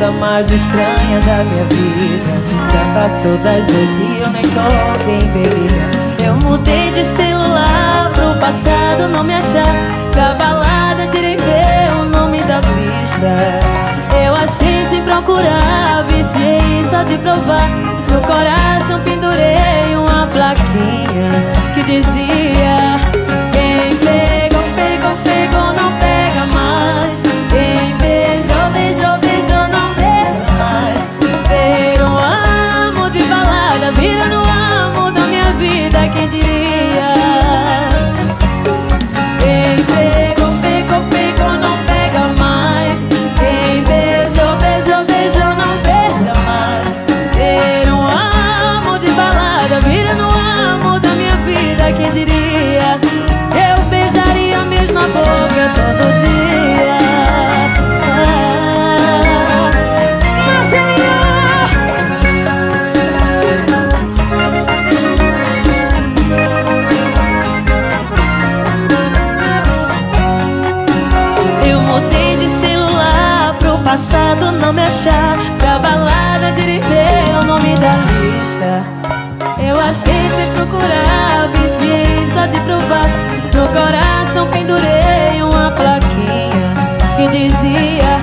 moça mais estranha da minha vida. Já passou das oito e eu nem toquei em bebida. Eu mudei de celular pro passado não me achar. Da balada tirei ver o nome da lista Eu achei sem procurar, viciei só de provar. No coração pendurei uma plaquinha procurar Vici, de provar. No coração pendurei uma plaquinha Que dizia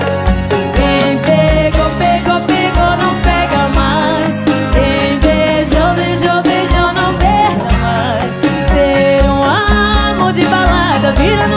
Quem pegou, pegou, pegou Não pega mais. Quem beijou, beijou, beijou Não beija mais. Ter um amor de balada Vira no